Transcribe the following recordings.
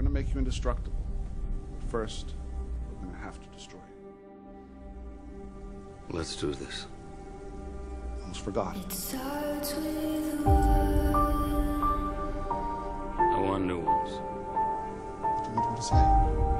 We're gonna make you indestructible. But first, we're gonna have to destroy you. Let's do this. Almost forgot. It starts with one. I want new ones. What do you want him to say?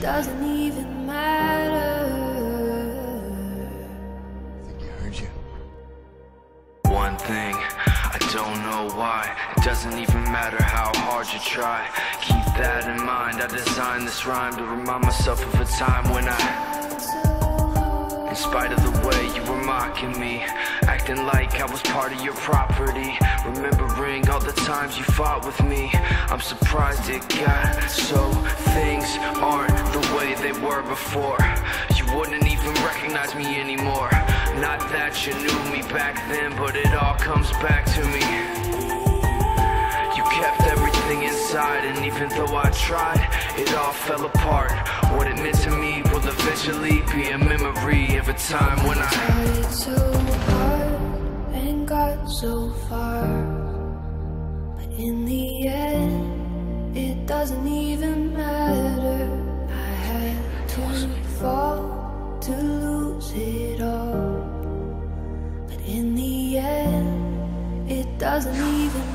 doesn't even matter. think you heard you. One thing, I don't know why. It doesn't even matter how hard you try. Keep that in mind. I designed this rhyme to remind myself of a time when I. In spite of the way you were mocking me, acting like I was part of your property, remembering all the times you fought with me. I'm surprised it got so things aren't were before. You wouldn't even recognize me anymore. Not that you knew me back then, but it all comes back to me. You kept everything inside, and even though I tried, it all fell apart. What it meant to me will eventually be a memory of a time when I. tried so hard and got so far. But in the end, it doesn't even matter. Fall to lose it all, but in the end, it doesn't even